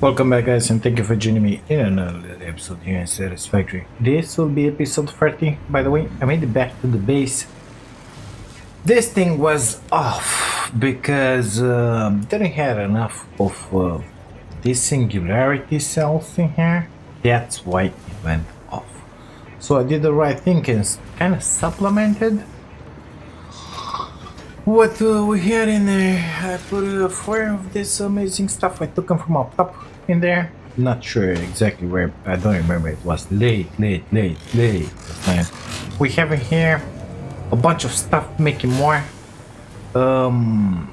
Welcome back guys and thank you for joining me in another episode here in Satisfactory. This will be episode 30 by the way. I made it back to the base. This thing was off because um, didn't have enough of uh, this singularity cells in here. That's why it went off. So I did the right thing and kind of supplemented what uh, we had in there, I put uh, four of this amazing stuff. I took them from up top in there. Not sure exactly where. I don't remember. It was late, late, late, late. We have in here a bunch of stuff making more. Um,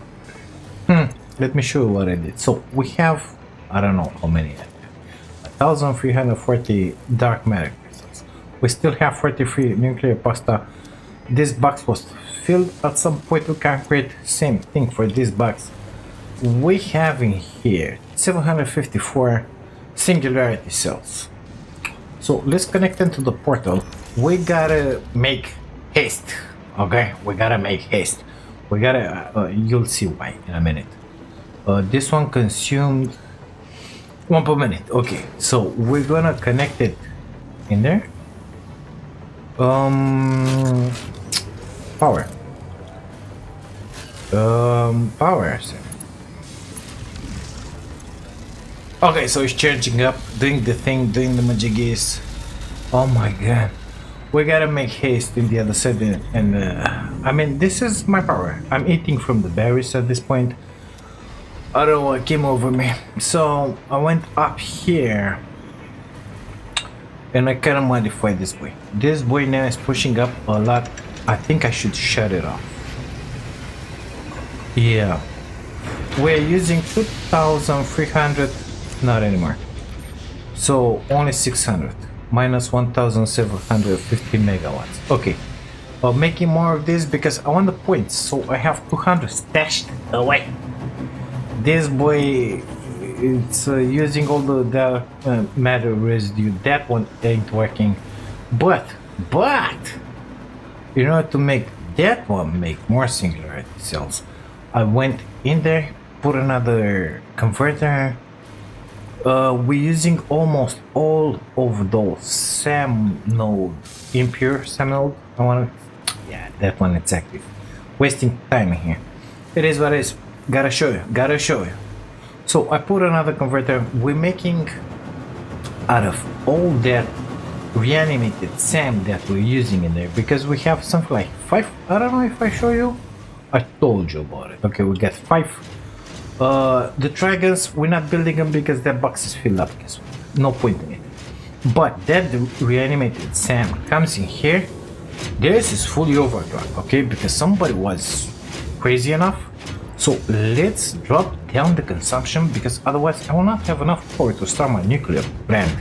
hmm, let me show you what I did. So we have, I don't know how many. 1,340 dark matter crystals. We still have 43 nuclear pasta. This box was filled at some point with concrete. Same thing for this box. We have in here 754 singularity cells. So let's connect them to the portal. We gotta make haste. Okay, we gotta make haste. We gotta, uh, uh, you'll see why in a minute. Uh, this one consumed one per minute. Okay, so we're gonna connect it in there. Um, power. Um, power. Okay, so it's charging up, doing the thing, doing the majigis. Oh my god. We gotta make haste in the other side and uh, I mean this is my power. I'm eating from the berries at this point. I don't know what came over me. So I went up here and I kind of modified this boy. This boy now is pushing up a lot. I think I should shut it off. Yeah. We're using 2300, not anymore. So only 600, minus 1750 megawatts. Okay. Uh, making more of this because I want the points. So I have 200 stashed away. This boy, it's uh, using all the dark uh, matter residue. That one ain't working. But, but, in order to make that one make more singularity cells, I went in there, put another converter. Uh, we're using almost all of those SAM node, impure SAM node. I want to, yeah, that one it's active. Wasting time here. It is what it is. Gotta show you, gotta show you. So I put another converter. We're making out of all that reanimated SAM that we're using in there because we have something like five. I don't know if I show you I told you about it. Okay, we get five. Uh, the dragons, we're not building them because their box is filled up. No point in it. But that reanimated SAM comes in here. This is fully overdrive, okay? Because somebody was crazy enough. So let's drop down the consumption because otherwise I will not have enough power to start my nuclear plant.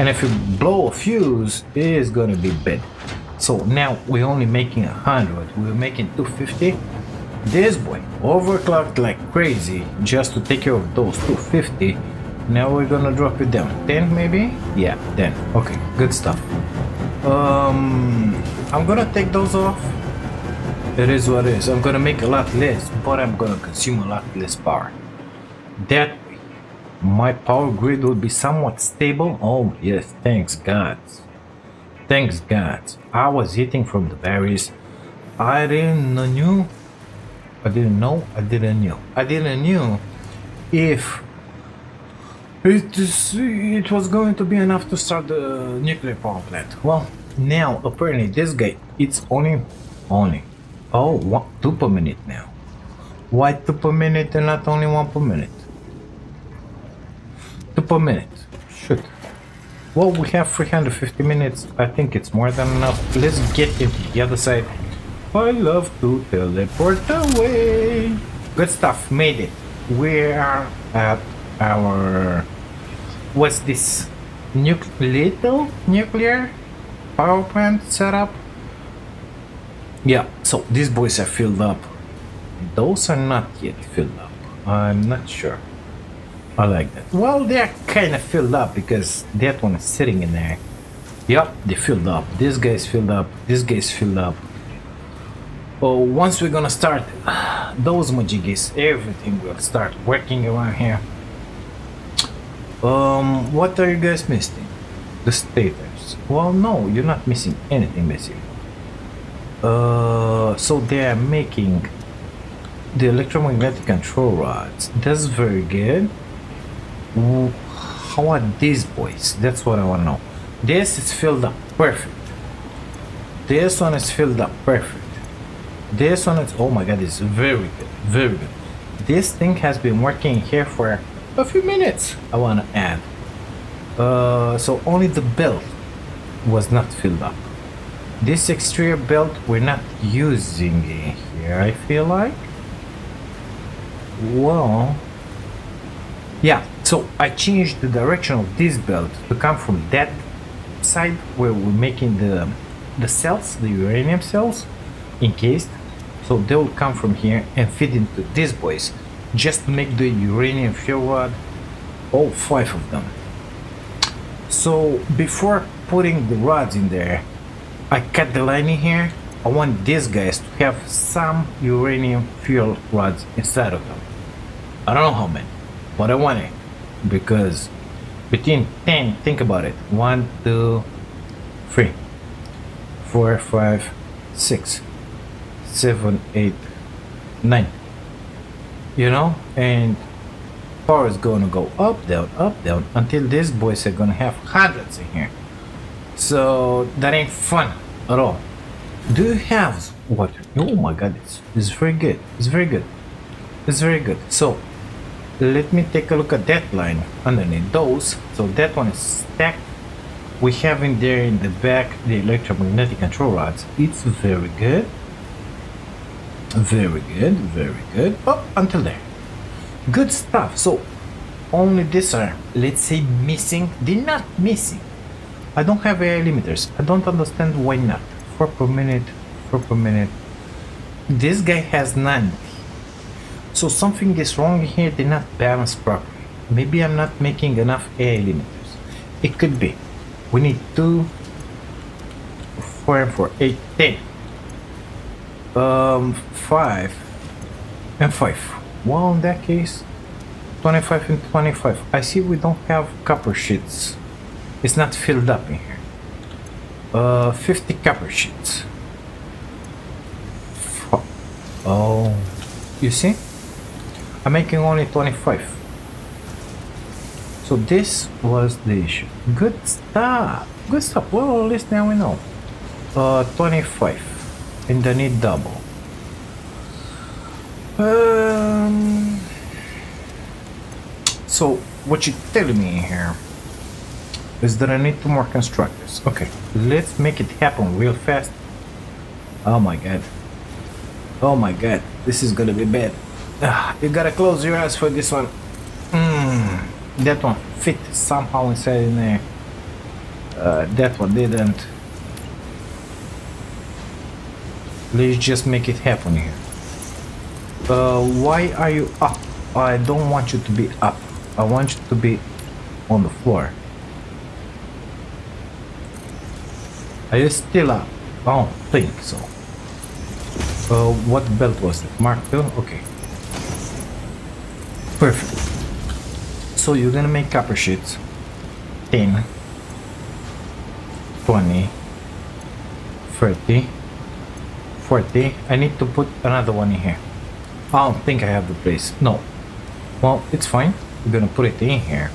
And if you blow a fuse, it is gonna be bad. So now we're only making a hundred. We're making 250. This boy overclocked like crazy just to take care of those 250. Now we're gonna drop it down. 10 maybe? Yeah, 10. Okay, good stuff. Um, I'm gonna take those off. It is what it is. I'm gonna make a lot less, but I'm gonna consume a lot less power. That way, my power grid will be somewhat stable. Oh yes, thanks God. Thanks God. I was eating from the berries. I didn't knew. I didn't know. I didn't know. I didn't knew if it, is, it was going to be enough to start the nuclear power plant. Well, now apparently this guy it's only only oh one, two per minute now. Why two per minute and not only one per minute? Two per minute. Shoot. Well, we have 350 minutes. I think it's more than enough. Let's get into the other side. I love to teleport away. Good stuff. Made it. We are at our... What's this? Nuc little nuclear power plant setup? Yeah, so these boys are filled up. Those are not yet filled up. I'm not sure. I like that. Well, they're kind of filled up because that one is sitting in there. Yep, they filled up. This guy's filled up. This guy's filled up. Oh, once we're gonna start those majigis, everything will start working around here. Um, what are you guys missing? The stators. Well, no, you're not missing anything, basically. Uh, so they are making the electromagnetic control rods. That's very good. How are these boys? That's what I want to know. This is filled up perfect. This one is filled up perfect. This one is, oh my god, it's very good, very good. This thing has been working here for a few minutes, I want to add. Uh, so only the belt was not filled up. This exterior belt we're not using here, I feel like. Well, yeah, so I changed the direction of this belt to come from that side where we're making the the cells, the uranium cells, encased. So they will come from here and feed into these boys just to make the uranium fuel rod, all five of them. So before putting the rods in there, I cut the line in here. I want these guys to have some uranium fuel rods inside of them. I don't know how many, but I want it because between 10, think about it. 1, 2, 3, 4, 5, 6, 7, 8, 9. You know? And power is to go up, down, up, down until these boys are to have hundreds in here. So that ain't fun at all. Do you have water? Oh my god, it's, it's very good. It's very good. It's very good. So let me take a look at that line underneath those. So that one is stacked. We have in there in the back the electromagnetic control rods. It's very good. Very good very good. Oh until there. Good stuff. So only this are let's say missing. They're not missing. I don't have AI limiters. I don't understand why not. 4 per minute 4 per minute. This guy has none so something is wrong here, they're not balanced properly. Maybe I'm not making enough AI limiters. It could be. We need two, four and four, eight, ten. Um, five and five. Well, in that case, 25 and 25. I see we don't have copper sheets. It's not filled up in here. Uh, 50 copper sheets. Oh, you see? I'm making only 25. So this was the issue. Good stuff. Good stuff. Well, at least now we know. Uh, 25. And I need double. Um, so what you're telling me here is that I need two more constructors. Okay, let's make it happen real fast. Oh my god. Oh my god, this is gonna be bad. You gotta close your eyes for this one. Mm, that one fit somehow inside in there. Uh, that one didn't. Let's just make it happen here. Uh, why are you up? I don't want you to be up. I want you to be on the floor. Are you still up? I don't think so. Uh, what belt was it? Mark 2? Okay. Perfect. So you're gonna make copper sheets. 10, 20, 30, 40. I need to put another one in here. I don't think I have the place. No. Well, it's fine. We're gonna put it in here.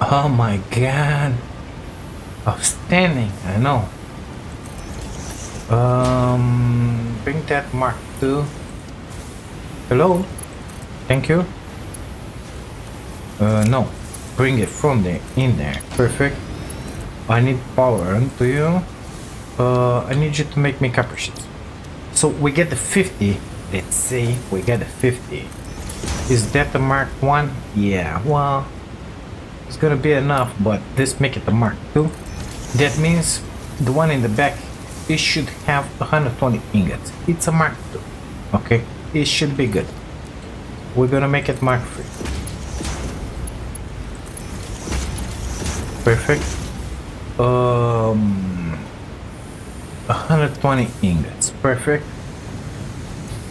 Oh my god. Outstanding, I know. Um, bring that Mark II. Hello? Thank you. Uh, no. Bring it from there, in there. Perfect. I need power to you. Uh, I need you to make me copper sheets. So we get the 50. Let's see, we get a 50. Is that the Mark 1? Yeah, well, it's gonna be enough, but let's make it the Mark 2. That means the one in the back, it should have 120 ingots. It's a Mark 2, okay? It should be good. We're gonna make it mark free. Perfect. Um, 120 ingots. Perfect.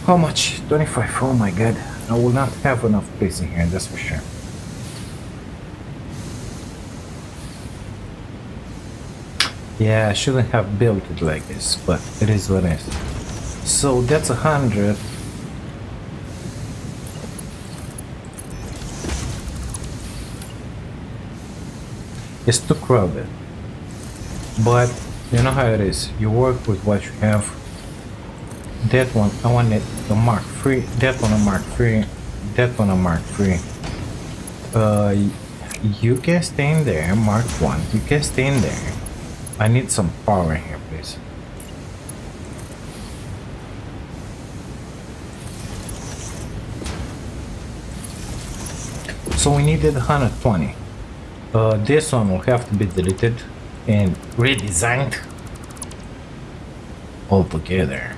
How much? 25. Oh my god. I will not have enough place in here, that's for sure. Yeah, I shouldn't have built it like this, but it is what it is. So that's a hundred It's too crowded. But you know how it is. You work with what you have. That one, I want it a mark three. That one a mark three. That one a mark three. Uh, you can stay in there, mark one. You can stay in there. I need some power here, please. So we needed 120. Uh, this one will have to be deleted and redesigned altogether.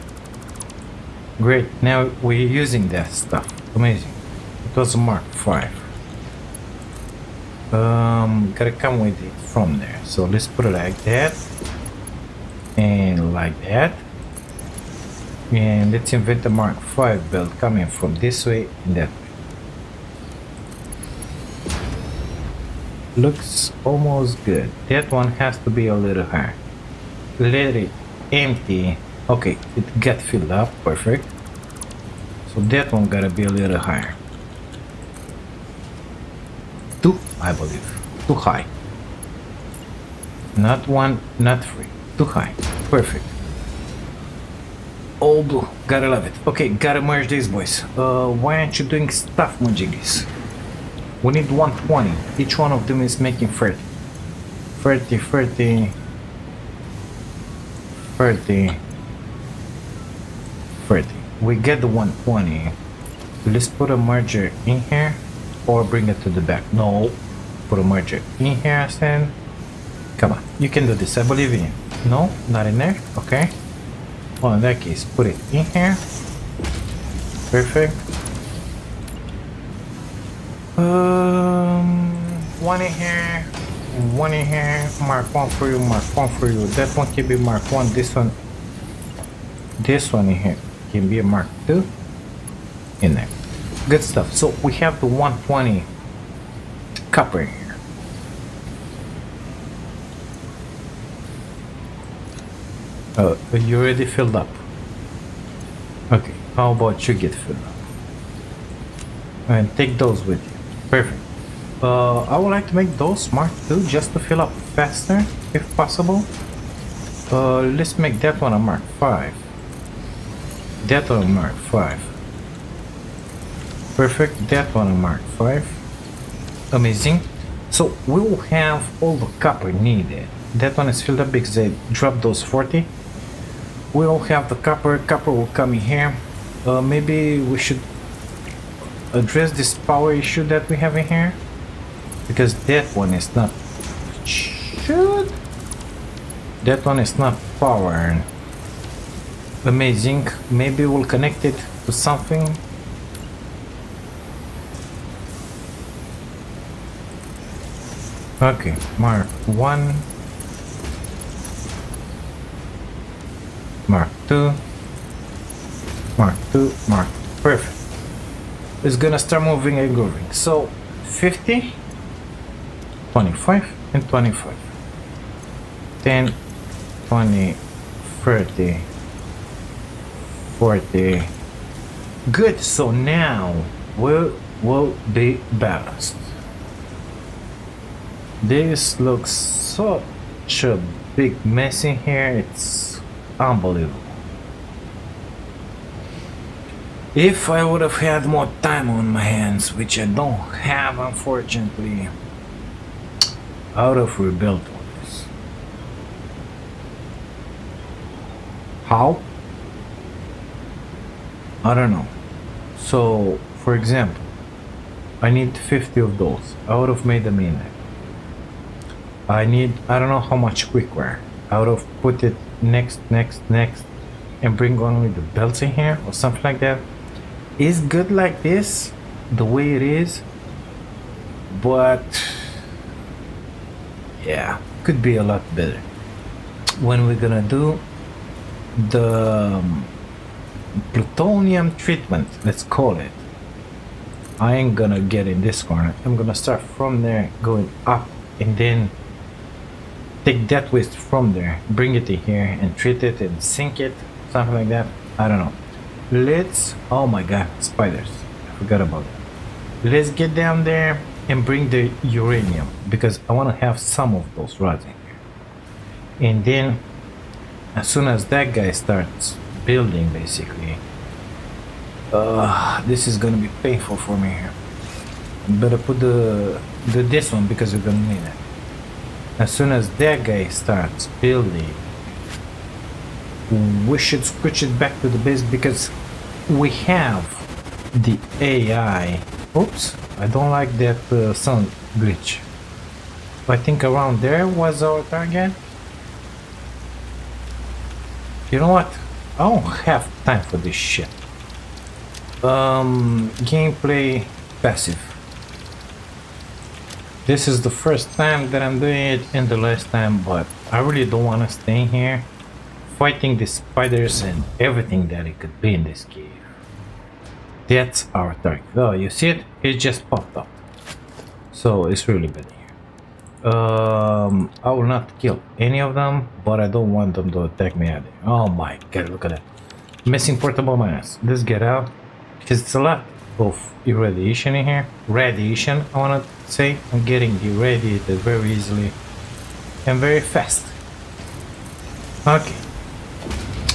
Great, now we're using that stuff. Amazing. It was a Mark 5 um gotta come with it from there so let's put it like that and like that and let's invent the mark 5 build coming from this way and that way looks almost good that one has to be a little higher let it empty okay it got filled up perfect so that one gotta be a little higher Too, I believe. Too high. Not one, not three. Too high. Perfect. All blue. Gotta love it. Okay, gotta merge these boys. Uh, why aren't you doing stuff, Mujigis? We need 120. Each one of them is making 30. 30, 30, 30, 30. We get the 120. Let's put a merger in here or bring it to the back. No, put a merger in here, Stan. Come on, you can do this, I believe in you. No, not in there, okay. Well, in that case, put it in here. Perfect. Um, one in here, one in here, mark one for you, mark one for you. That one can be mark one, this one, this one in here can be a mark two in there. Good stuff. So we have the 120 copper here. Oh, you already filled up. Okay, how about you get filled up? And take those with you. Perfect. Uh, I would like to make those Mark II just to fill up faster, if possible. Uh, let's make that one a Mark 5. That one a Mark 5. Perfect, that one a Mark 5. Amazing. So we will have all the copper needed. That one is filled up because I dropped those 40 we'll have the copper copper will come in here uh, maybe we should address this power issue that we have in here? Because that one is not should. That one is not power. Amazing. Maybe we'll connect it to something. Okay mark one. Mark 2, Mark 2, Mark. Perfect. It's gonna start moving and grooving. So 50, 25, and 25. 10, 20, 30, 40. Good, so now we will be balanced. This looks such a big mess in here. It's Unbelievable. If I would have had more time on my hands, which I don't have unfortunately, I would have rebuilt all this. How? I don't know. So, for example, I need 50 of those. I would have made them in there. I need, I don't know how much cookware. I would have put it next, next, next, and bring only the belts in here or something like that. It's good like this, the way it is, but yeah, could be a lot better. When we're gonna do the um, plutonium treatment, let's call it, I ain't gonna get in this corner. I'm gonna start from there, going up, and then take that waste from there, bring it in here and treat it and sink it, something like that. I don't know. Let's, oh my god, spiders. I forgot about that. Let's get down there and bring the uranium because I want to have some of those rods in here. And then as soon as that guy starts building basically, uh, this is gonna be painful for me here. Better put the, the this one because we're gonna need it. As soon as that guy starts building, we should switch it back to the base because we have the AI. Oops, I don't like that uh, sound glitch. I think around there was our target. You know what? I don't have time for this shit. Um, gameplay passive. This is the first time that I'm doing it and the last time, but I really don't want to stay here fighting the spiders and everything that it could be in this cave. That's our target. Oh, you see it? It just popped up. So it's really bad here. Um, I will not kill any of them, but I don't want them to attack me either. Oh my god, look at that. Missing portable mass. Let's get out. Because it's a lot of irradiation in here. Radiation, I want to say. I'm getting irradiated very easily and very fast. Okay.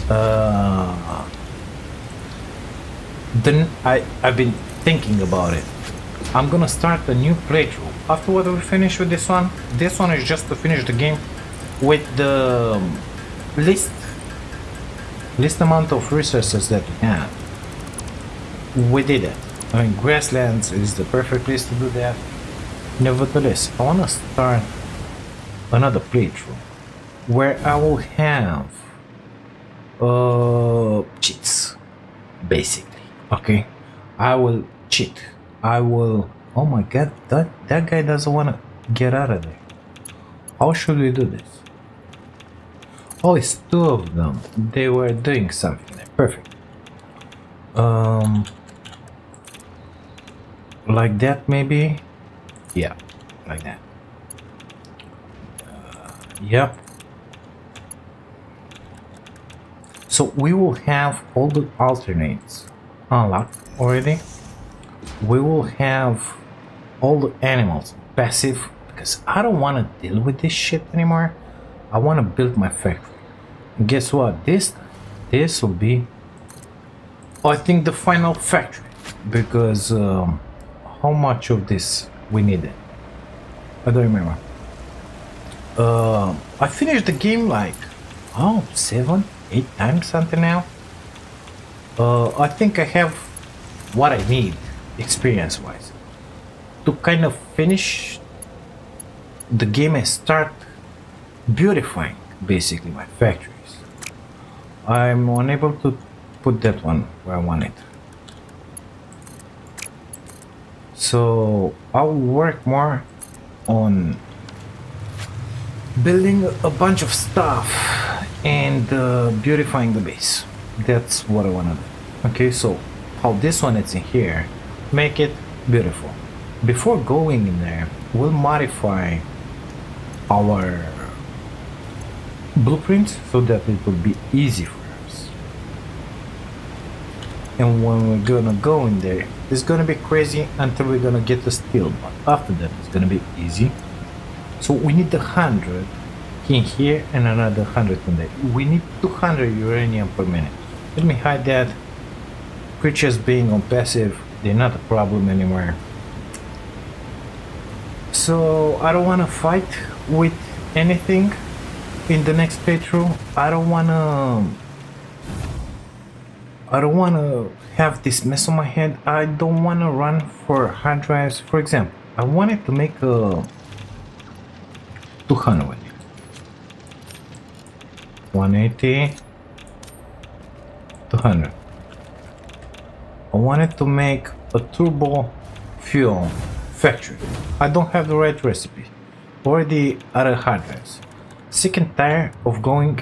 Uh, then I, I've been thinking about it. I'm gonna start a new playthrough. After what we finish with this one, this one is just to finish the game with the least, least amount of resources that we have. We did it. I mean, grasslands is the perfect place to do that. Nevertheless, I wanna start another playthrough where I will have uh, cheats, basically. Okay, I will cheat. I will. Oh my god, that that guy doesn't want to get out of there. How should we do this? Oh, it's two of them. They were doing something. Perfect. Um, like that maybe. Yeah, like that. Uh, yep. So we will have all the alternates unlocked already. We will have all the animals passive because I don't want to deal with this shit anymore. I want to build my factory. And guess what? This this will be I think the final factory because um, how much of this we needed? I don't remember. Uh, I finished the game like oh seven eight times something now. Uh, I think I have what I need experience-wise to kind of finish the game and start beautifying basically my factories. I'm unable to put that one where I want it. So I'll work more on building a bunch of stuff and uh, beautifying the base. That's what I want to do. Okay, so how this one is in here, make it beautiful. Before going in there, we'll modify our blueprint so that it will be easy for us. And when we're gonna go in there, it's gonna be crazy until we're gonna get the steel, but after that it's gonna be easy. So we need the 100 in here and another 100 in there. We need 200 uranium per minute. Let me hide that. Creatures being on passive, they're not a problem anymore. So I don't want to fight with anything in the next playthrough. I don't want to... I don't want to have this mess on my head. I don't want to run for hard drives. For example, I wanted to make a 200 180 200 I wanted to make a turbo fuel factory I don't have the right recipe or the other hard drives sick and tired of going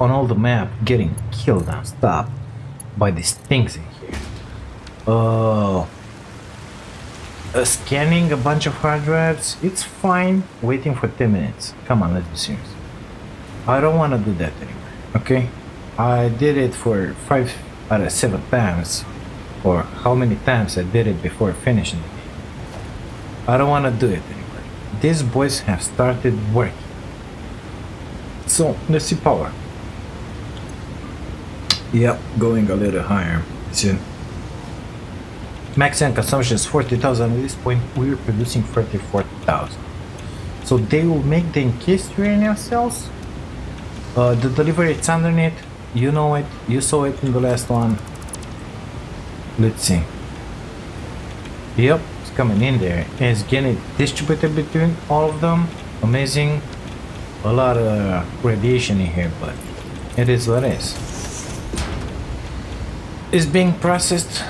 on all the map getting killed and stopped by these things in here uh uh, scanning a bunch of hard drives, it's fine waiting for 10 minutes. Come on, let's be serious. I don't want to do that anymore, okay? I did it for 5 out of 7 times, or how many times I did it before finishing the game. I don't want to do it anymore. These boys have started working. So, let's see power. Yep, going a little higher. Soon. Maximum consumption is 40,000 at this point we're producing 34,000 so they will make the encased uranium cells uh, the delivery it's underneath you know it you saw it in the last one. Let's see. Yep it's coming in there. And it's getting distributed between all of them. Amazing. A lot of radiation in here but it is what it is. It's being processed.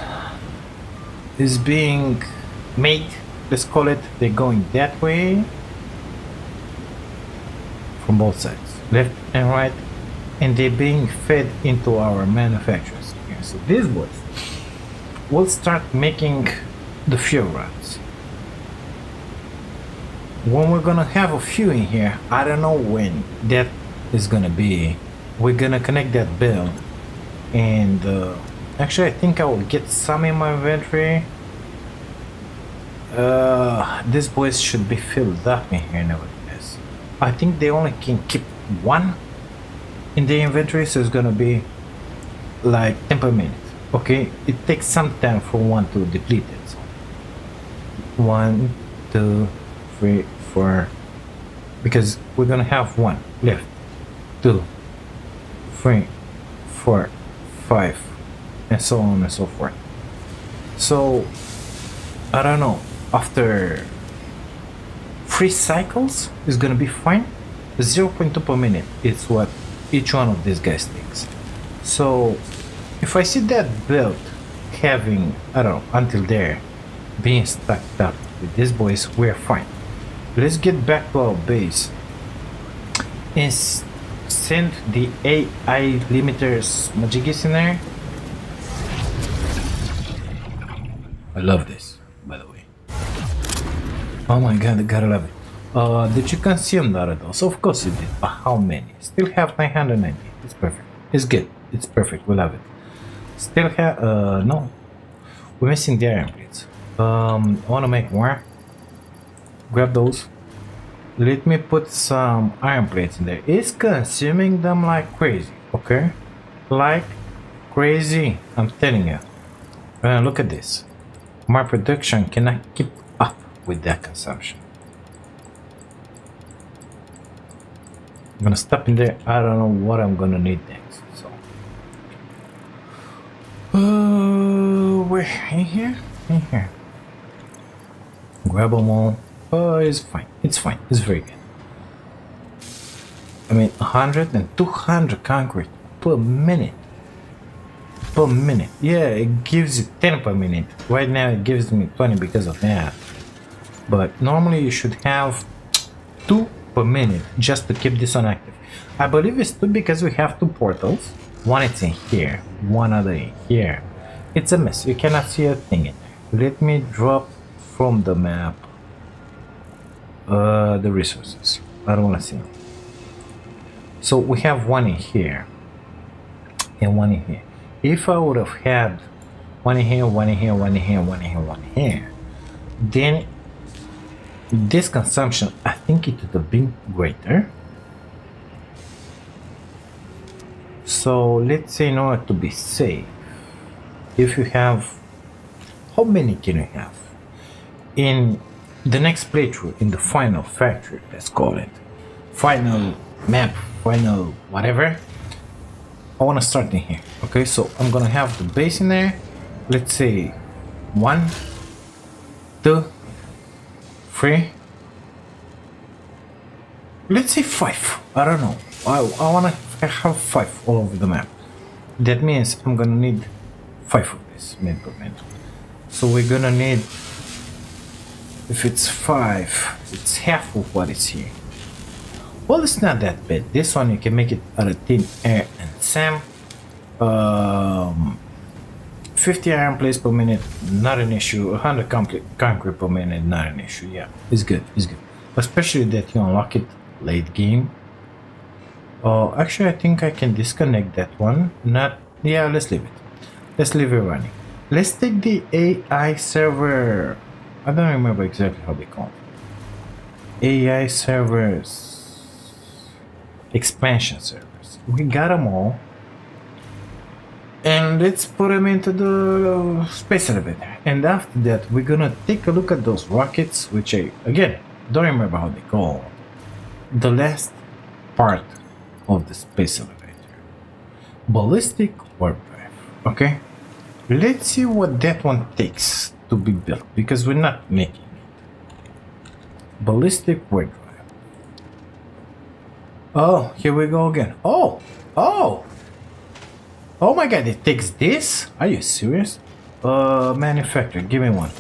Is being made. Let's call it they're going that way. From both sides. Left and right and they're being fed into our manufacturers here so these boys will start making the fuel rods when we're gonna have a few in here i don't know when that is gonna be we're gonna connect that bill and uh, Actually, I think I will get some in my inventory. Uh, these boys should be filled up in here nevertheless. I think they only can keep one in the inventory, so it's gonna be like 10 per minute. Okay, it takes some time for one to deplete it. So one, two, three, four, because we're gonna have one left, two, three, four, five, and so on and so forth. So, I don't know, after three cycles is gonna be fine. 0.2 per minute is what each one of these guys takes. So, if I see that belt having, I don't know, until there, being stacked up with these boys, we're fine. Let's get back to our base and send the AI limiters Majigis in there I love this, by the way. Oh my god, I gotta love it. Uh, did you consume Narados? Of course you did. But how many? Still have 990. It's perfect. It's good. It's perfect. We love it. Still have, uh, no. We're missing the iron plates. Um, I wanna make more. Grab those. Let me put some iron plates in there. It's consuming them like crazy, okay? Like crazy, I'm telling you. Uh, look at this my production cannot keep up with that consumption. I'm gonna stop in there. I don't know what I'm gonna need next. So, uh, we're in here, in here. Grab them all. Oh, it's fine. It's fine. It's very good. I mean, 100 and 200 concrete per minute per minute. Yeah, it gives you 10 per minute. Right now it gives me 20 because of that. But normally you should have 2 per minute just to keep this on active. I believe it's 2 because we have two portals. One is in here, one other in here. It's a mess, you cannot see a thing in. Let me drop from the map uh, the resources. I don't want to see them. So we have one in here and one in here if I would have had one in here, one in here, one in here, one in here, one here, then this consumption, I think it would have been greater. So let's say in order to be safe, if you have, how many can you have? In the next playthrough, in the final factory, let's call it, final map, final whatever, I want to start in here. Okay, so I'm gonna have the base in there. Let's say one, two, three. Let's say five. I don't know. I, I want to have five all over the map. That means I'm gonna need five of mid per. So we're gonna need, if it's five, it's half of what is here. Well, it's not that bad. This one you can make it out of thin air and SAM. Um, 50 iron plates per minute, not an issue. 100 concrete, concrete per minute, not an issue. Yeah, it's good, it's good. Especially that you unlock it late game. Oh, actually, I think I can disconnect that one. Not, yeah, let's leave it. Let's leave it running. Let's take the AI server. I don't remember exactly how they call it. AI servers. Expansion servers. We got them all and let's put them into the space elevator. And after that we're gonna take a look at those rockets which I again don't remember how they call the last part of the space elevator. Ballistic warp drive. Okay? Let's see what that one takes to be built because we're not making it. Ballistic warp drive. Oh here we go again. Oh! Oh Oh my god, it takes this? Are you serious? Uh, manufacturer, give me one.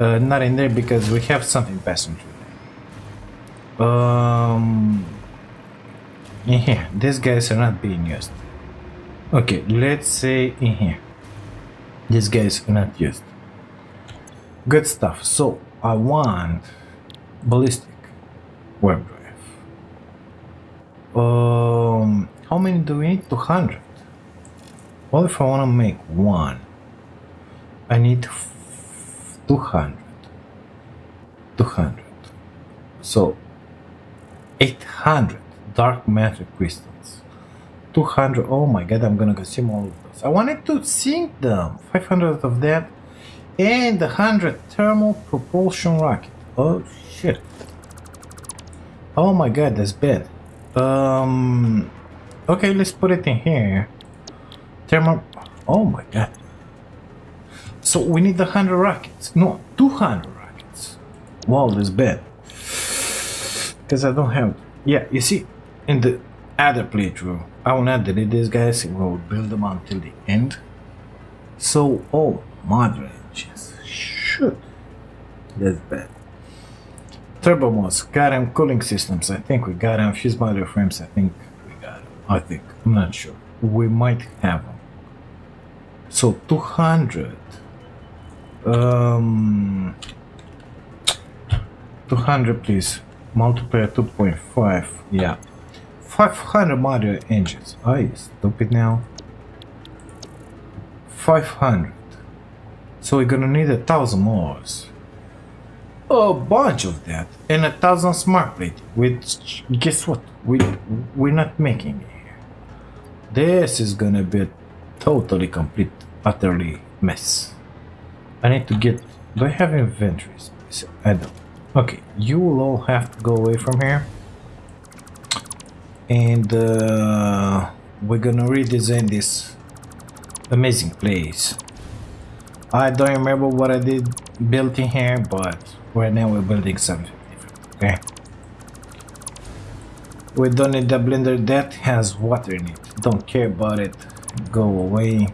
Uh, not in there because we have something passing through Um, in here, these guys are not being used. Okay, let's say in here. These guys are not used. Good stuff. So, I want ballistic warp drive. Um, how many do we need? 200. Well, if I want to make one, I need 200. 200. So, 800 dark matter crystals. 200. Oh my god, I'm gonna consume all of those. I wanted to sink them. 500 of that. And 100 thermal propulsion rocket. Oh shit. Oh my god, that's bad. Um. Okay, let's put it in here. Oh my god. So we need the 100 rockets. No, 200 rockets. Wow, this bad. Because I don't have. Yeah, you see, in the other playthrough, I will not delete these guys. We will build them until the end. So, oh, modular engines. Shoot. That's bad. Turbo mods, got. Cooling systems, I think we got them. Fused modular frames, I think we got them. I think. I'm not sure. We might have them. So 200. Um, 200 please. Multiplier 2.5. Yeah. 500 modular engines. Are you stupid now? 500. So we're gonna need a thousand more. A bunch of that. And a thousand smart plate. Which, guess what? We, we're not making it. This is gonna be totally complete utterly mess. I need to get... Do I have inventory space? I don't. Okay, you will all have to go away from here. And uh, we're gonna redesign this amazing place. I don't remember what I did built in here, but right now we're building something different, okay? We don't need the blender that has water in it. Don't care about it. Go away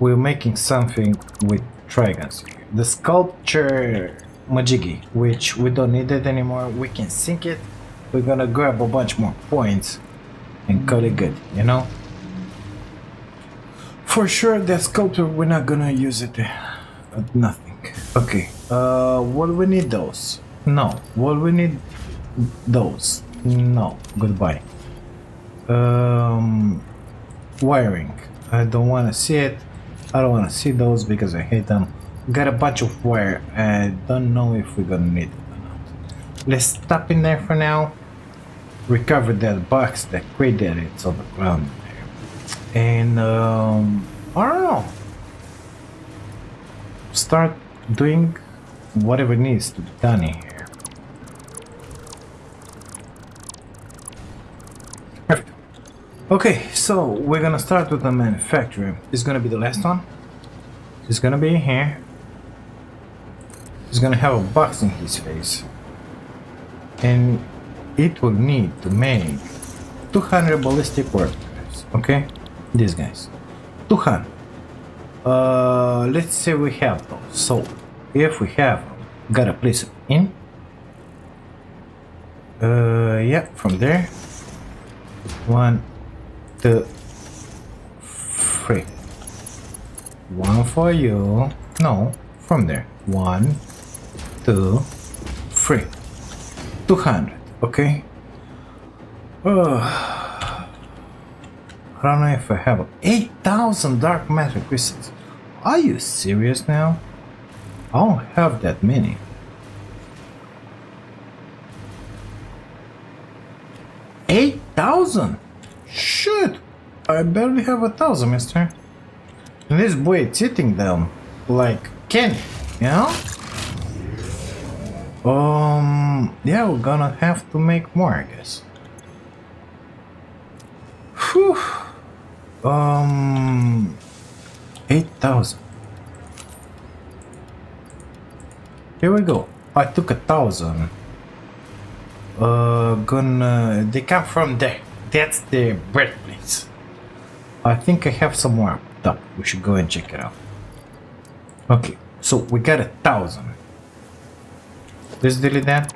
we're making something with dragons. The sculpture Majigi, which we don't need it anymore, we can sink it. We're gonna grab a bunch more points and call it good, you know? For sure, that sculpture, we're not gonna use it at nothing. Okay, uh, will we need those? No. Will we need those? No. Goodbye. Um, wiring. I don't want to see it. I don't want to see those because I hate them. Got a bunch of wire. I don't know if we're gonna need it or not. Let's stop in there for now. Recover that box, that that it's on the ground there. And um, I don't know. Start doing whatever needs to be done here. Okay, so we're gonna start with the manufacturing. It's gonna be the last one. It's gonna be here. It's gonna have a box in his face. And it will need to make 200 ballistic workers. Okay? These guys. 200. Uh, let's say we have those. So, if we have them, gotta place it in. Uh, yeah, from there. One, the free. One for you. No, from there. One, two, three. 200, okay? Uh, I don't know if I have 8,000 dark matter crystals. Are you serious now? I don't have that many. Eight thousand? Shit! I barely have a thousand, mister. And this boy is sitting down like candy, you know? Um, yeah, we're gonna have to make more, I guess. Whew. Um, 8,000. Here we go. I took a thousand. Uh, gonna... They come from there. That's the birthplace. I think I have some more. We should go and check it out. Okay, so we got a thousand. Let's delete that.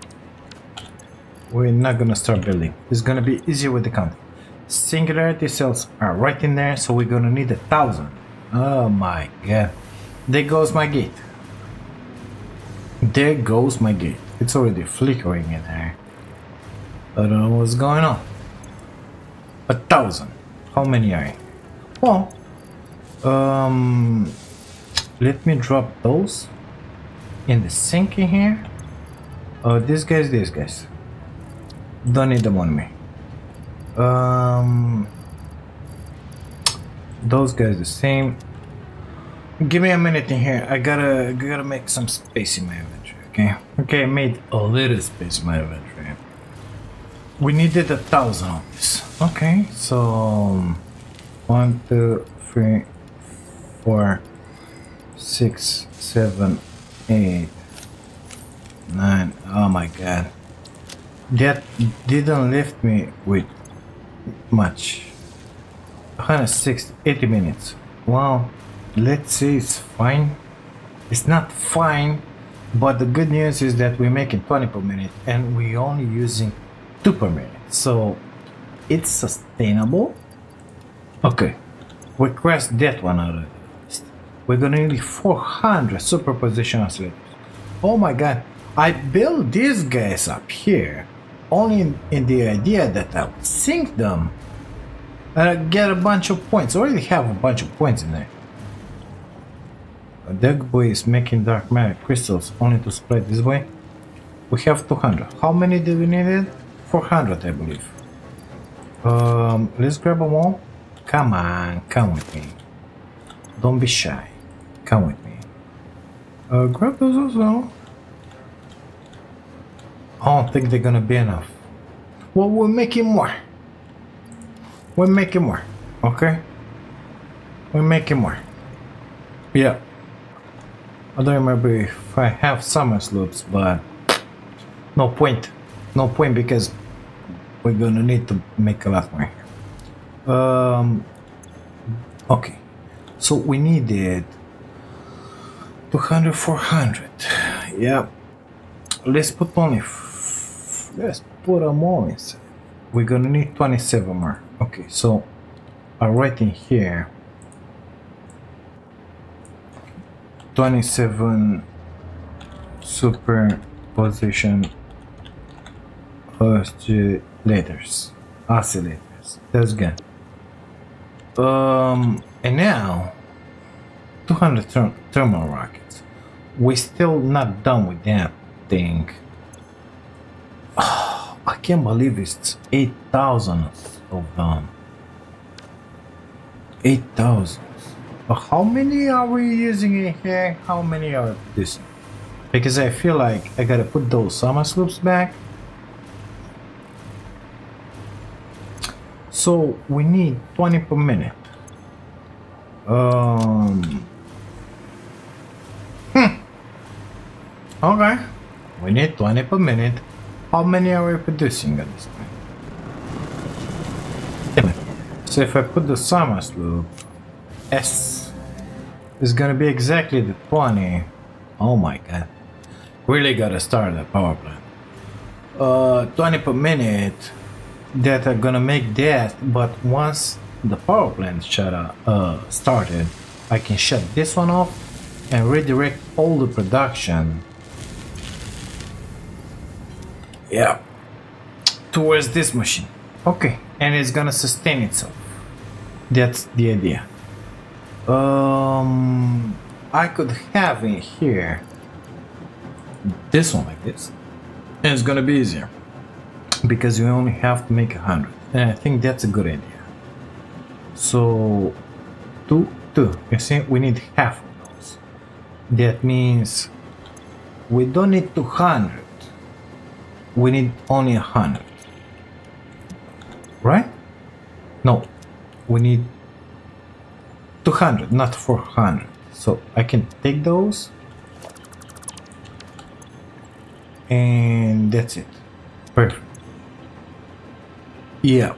We're not gonna start building. It's gonna be easier with the count. Singularity cells are right in there, so we're gonna need a thousand. Oh my god. There goes my gate. There goes my gate. It's already flickering in there. I don't know what's going on. A thousand. How many are? Well, um, let me drop those in the sink in here. Oh, these guys, these guys. Don't need them on me. Um, those guys the same. Give me a minute in here. I gotta, gotta make some space in my inventory. Okay. Okay, I made a little space in my inventory. We needed a thousand of this. Okay, so one, two, three, four, six, seven, eight, nine. Oh my god. That didn't lift me with much. 160, 80 minutes. Well, let's say it's fine. It's not fine, but the good news is that we're making 20 per minute and we're only using 2 per minute. So it's sustainable. Okay, we crossed that one list. We're gonna need 400 superposition oscillators. Oh my god, I built these guys up here only in, in the idea that I'll sink them and I get a bunch of points. I already have a bunch of points in there. That boy is making dark matter crystals only to spread this way. We have 200. How many do we need? it? 400, I believe. Um, let's grab them all. Come on, come with me. Don't be shy. Come with me. Uh, grab those well. I don't think they're gonna be enough. Well, we're making more. We're making more. Okay? We're making more. Yeah. I don't remember if I have Somersloops, but no point. No point because we're gonna need to make a lot more. Um. Okay. So we needed 200, 400. Yeah. Let's put only. Let's put them all inside. We're gonna need 27 more. Okay, so I write in here 27 superposition oscillators. Oscillators. That's good. Um, and now 200 therm thermal rockets. We're still not done with that thing. Oh, I can't believe it's 8,000 of them. 8,000. But how many are we using in here? How many are this? Because I feel like I gotta put those Somersloops back. So we need 20 per minute. Um. Hmm. Okay. We need 20 per minute. How many are we producing at this point? So if I put the summer loop, S is gonna be exactly the 20. Oh my god. Really gotta start that power plant. Uh, 20 per minute that are gonna make that, but once the power plant shut up, uh, started, I can shut this one off and redirect all the production. Yeah. Towards this machine. Okay. And it's gonna sustain itself. That's the idea. Um, I could have in here this one like this. And it's gonna be easier. Because you only have to make a hundred. And I think that's a good idea. So, two, two. You see, we need half of those. That means we don't need 200. We need only 100. Right? No, we need 200, not 400. So I can take those. And that's it. Perfect. Yeah.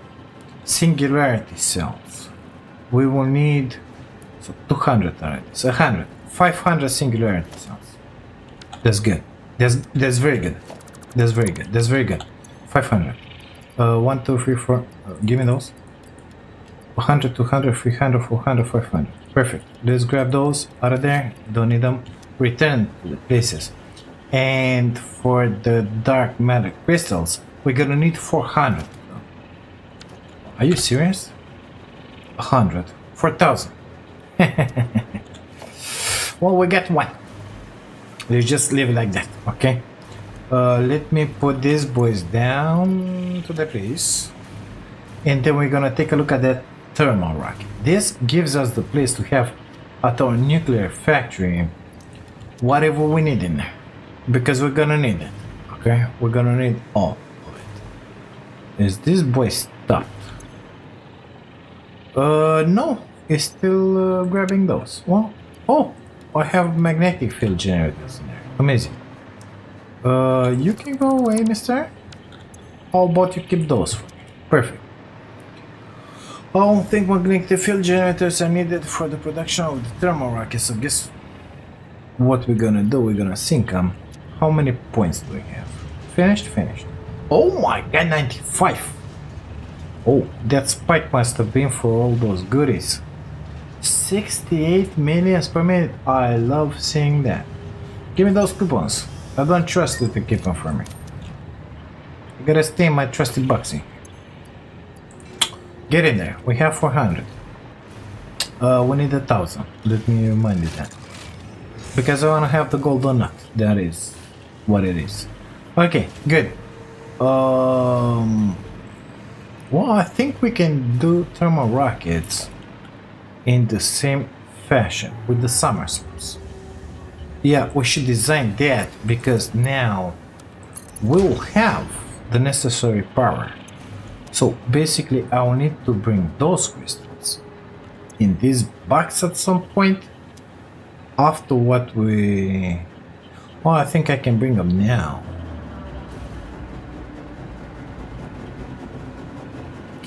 Singularity cells. We will need so 200 already. So 100. 500 singularity cells. That's good. That's that's very good. That's very good. That's very good. 500. Uh, 1, 2, 3, 4. Uh, give me those. 100, 200, 300, 400, 500. Perfect. Let's grab those out of there. Don't need them. Return to the places. And for the dark matter crystals, we're gonna need 400. Are you serious? A 100. 4,000. well, we get one. Let's just leave it like that, okay? Uh, let me put these boys down to the place. And then we're gonna take a look at that thermal rocket. This gives us the place to have at our nuclear factory whatever we need in there. Because we're gonna need it. Okay? We're gonna need all of it. Is this boy stopped? Uh, no. It's still uh, grabbing those. Well, oh, I have magnetic field generators in there. Amazing. Uh, you can go away, mister. How about you keep those for me? Perfect. I don't think magnetic field generators are needed for the production of the thermal rockets, so guess what we're gonna do? We're gonna sink them. How many points do we have? Finished? Finished. Oh my god, 95! Oh, that spike must have been for all those goodies. 68 millions per minute. I love seeing that. Give me those coupons. I don't trust you to keep them for me. I gotta stay in my trusted Buxy. Get in there. We have 400. Uh, we need a thousand. Let me remind you that. Because I wanna have the golden nut. That is what it is. Okay, good. Um, well, I think we can do thermal rockets in the same fashion with the Somersloops. Yeah, we should design that because now we'll have the necessary power. So basically I'll need to bring those crystals in this box at some point after what we... Well, I think I can bring them now.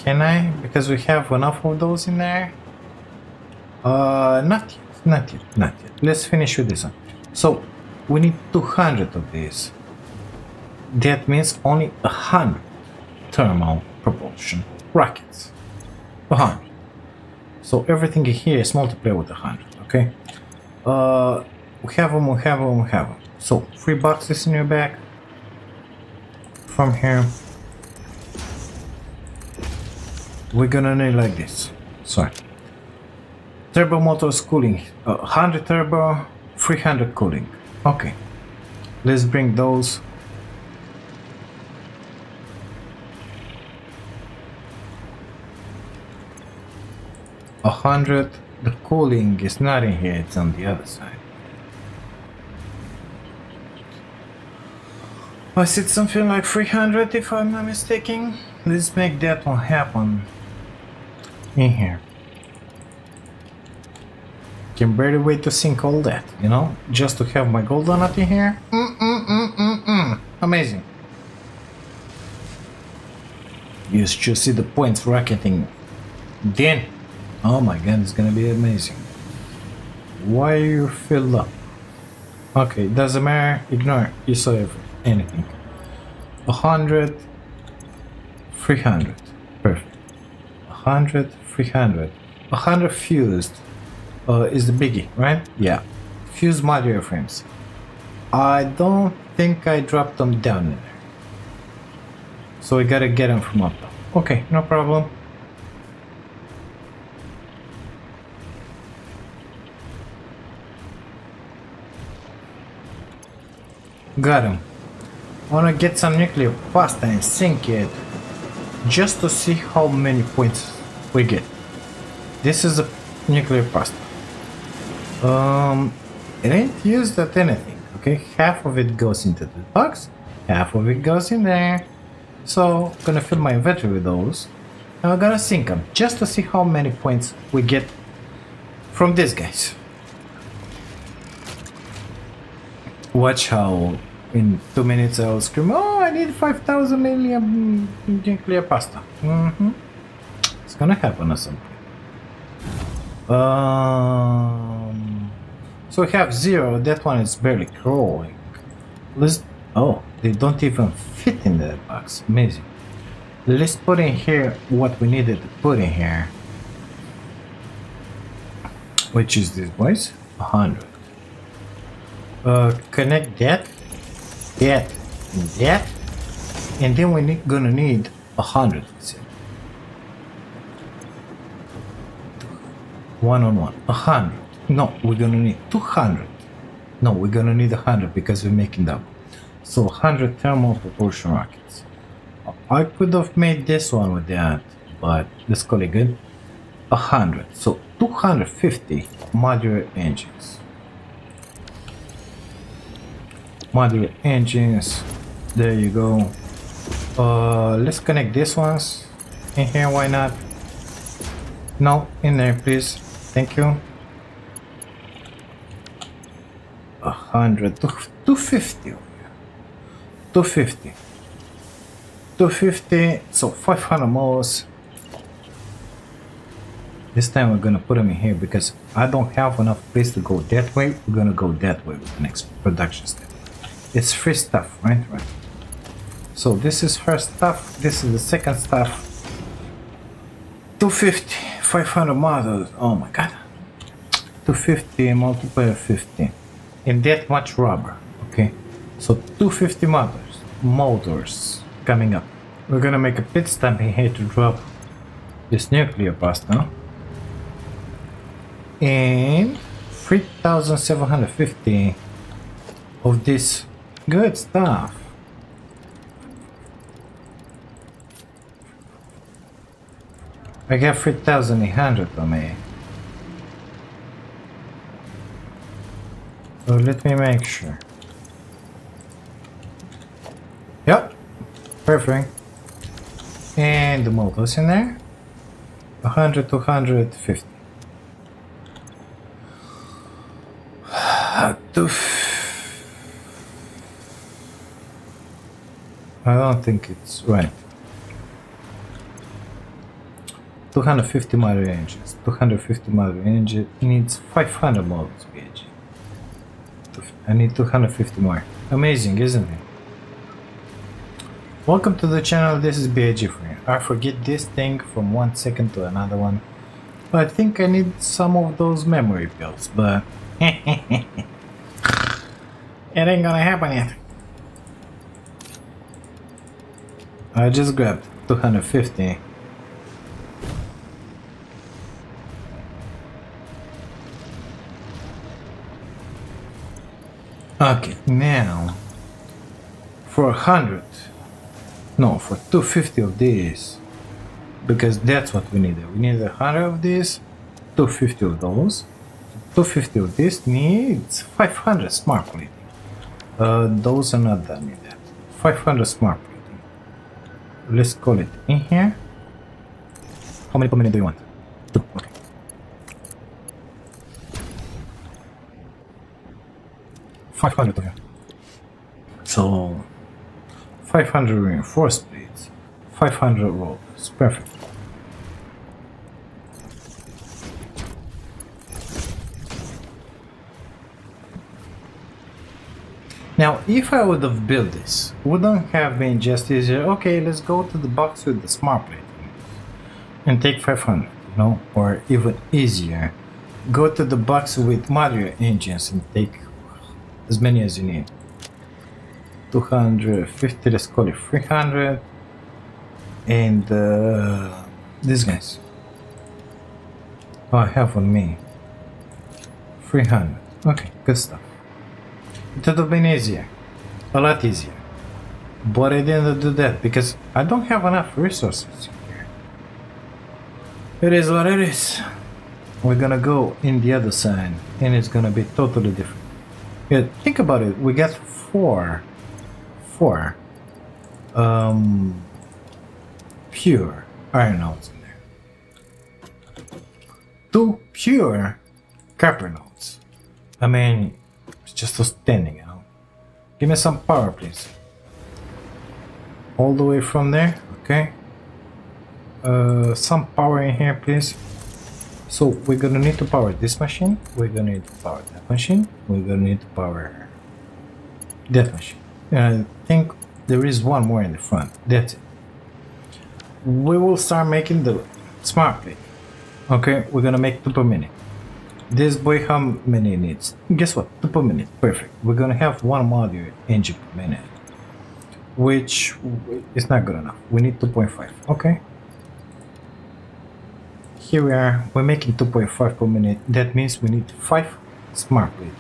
Can I? Because we have enough of those in there? Uh, not yet, not yet, not yet. Let's finish with this one. So, we need 200 of these. That means only 100 thermal propulsion rockets. 100. So everything here is multiplied with 100, okay? Uh, we have them, we have them, we have them. So, three boxes in your bag. From here. We're gonna need like this. Sorry. Turbo motors cooling. Uh, 100 turbo, 300 cooling. Okay. Let's bring those. A hundred. The cooling is not in here, it's on the other side. Was it something like 300 if I'm not mistaken? Let's make that one happen in here. Can barely wait to sink all that, you know? Just to have my gold donut in here. Mm -mm -mm -mm -mm. Amazing. You should see the points rocketing. Then, oh my god, it's gonna be amazing. Why are you filled up? Okay, doesn't matter. Ignore. You saw anything. A hundred, three hundred. Perfect. A hundred, three hundred. A hundred fused. uh, is the biggie, right? Yeah. Fused modular frames. I don't think I dropped them down in there. So we gotta get them from up top. Okay, no problem. Got him. I wanna get some nuclear pasta and sink it just to see how many points we get. This is a nuclear pasta. Um, it ain't used at anything, okay? Half of it goes into the box, half of it goes in there. So, I'm gonna fill my inventory with those. And I'm gonna sink them just to see how many points we get from these guys. Watch how in two minutes I'll scream, oh, I need 5,000 million nuclear pasta. Mm-hmm. It's gonna happen or something. Um, so we have zero, that one is barely crawling. Let's, oh, they don't even fit in that box, amazing. Let's put in here what we needed to put in here. Which is this boys? 100. Uh, connect that, that, that, and then we're gonna need 100 One on one, a hundred. No, we're gonna need two hundred. No, we're gonna need a hundred because we're making double. So hundred thermal propulsion rockets. I could have made this one with that, but let's call it good. A hundred. So 250 modular engines. modular engines there you go uh let's connect these ones in here why not no in there please thank you. A hundred 250 250 250 so 500 moles. This time we're gonna put them in here because I don't have enough place to go that way. We're gonna go that way with the next production step. It's free stuff, right? Right. So this is first stuff, this is the second stuff. 250, 500 models, oh my god. 250 multiplier 50. And that much rubber, okay? So 250 motors, motors coming up. We're gonna make a pit stop here to drop this nuclear pasta. And 3750 of this Good stuff. I got 3800 on me. So let me make sure. Yep. Perfect. And the motors in there. 100 to 150. I don't think it's right. 250 mile ranges. 250 mile range needs 500 models BG. I need 250 more. Amazing, isn't it? Welcome to the channel, this is BAG for you. I forget this thing from one second to another one. I think I need some of those memory pills, but... it ain't gonna happen yet. I just grabbed 250. Okay, now for a hundred, no, for 250 of these, because that's what we need. We need a hundred of these, 250 of those. 250 of this needs 500 smart plating. Uh, those are not done yet. 500 smart let's call it in here. How many per minute do you want? Two. Okay. Five hundred of you. So five hundred reinforced plates, five hundred rolls. Perfect. Now, if I would have built this, wouldn't have been just easier, okay, let's go to the box with the smart plate and take 500, you know, or even easier, go to the box with module engines and take as many as you need. 250, let's call it 300. And uh, these guys. Oh, I have on me. 300. Okay, good stuff. It would have been easier. A lot easier. But I didn't do that because I don't have enough resources here. It is what it is. We're gonna go in the other side and it's gonna be totally different. Yeah, think about it. We get four, four, um, pure iron nodes in there. Two pure copper nodes. I mean, it's just outstanding, you know. Give me some power, please. All the way from there, okay. Uh, some power in here, please. So we're gonna need to power this machine, we're gonna need to power that machine, we're gonna need to power that machine. And I think there is one more in the front, that's it. We will start making the smart plate. Okay, we're gonna make two per minute. This boy how many needs? Guess what? Two per minute, perfect. We're gonna have one module engine per minute. Which is not good enough. We need 2.5, okay? Here we are, we're making 2.5 per minute. That means we need 5 smart plate.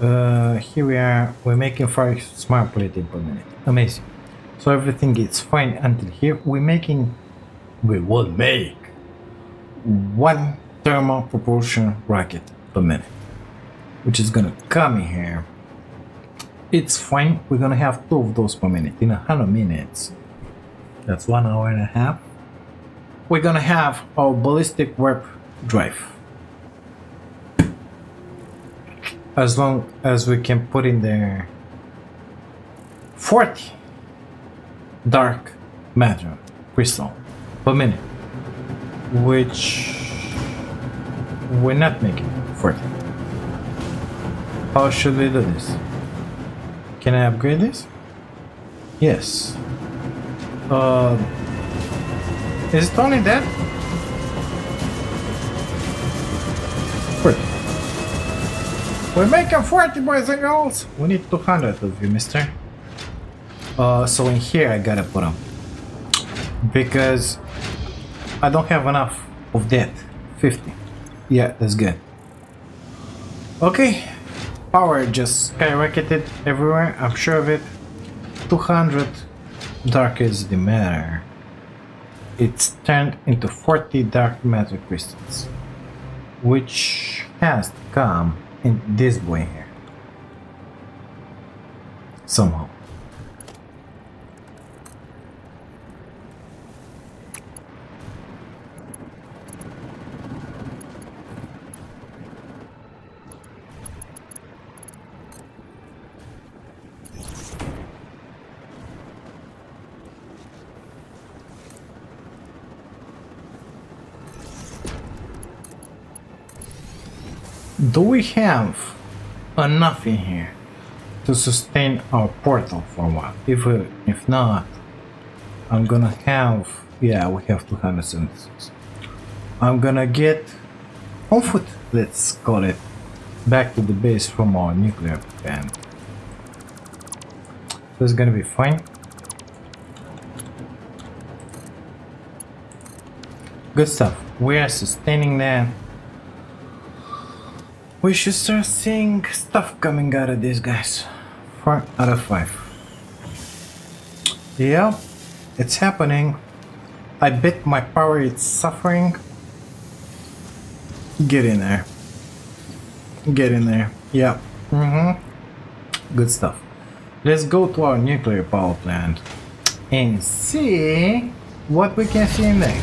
Uh, here we are, we're making 5 smart plating per minute. Amazing. So everything is fine until here. We're making, we will make one thermal propulsion rocket per minute. Which is gonna come in here. It's fine, we're gonna have two of those per minute in a 100 minutes. That's one hour and a half we're gonna have our ballistic warp drive. As long as we can put in there 40 dark matter crystal per minute, which we're not making 40. How should we do this? Can I upgrade this? Yes. Uh, is it only that? We're making 40 boys and girls! We need 200 of you, mister. Uh, so in here I gotta put them. Because I don't have enough of that. 50. Yeah, that's good. Okay. Power just skyrocketed everywhere, I'm sure of it. 200 dark is the matter it's turned into 40 dark matter crystals, which has come in this way here. Somehow. Do we have enough in here to sustain our portal for a while? If, uh, if not, I'm gonna have... Yeah, we have 276. I'm gonna get on foot, let's call it, back to the base from our nuclear plant. So it's gonna be fine. Good stuff. We are sustaining that. We should start seeing stuff coming out of these guys. 4 out of 5. Yeah, it's happening. I bet my power is suffering. Get in there. Get in there. Yeah. Mm-hmm. Good stuff. Let's go to our nuclear power plant and see what we can see in there.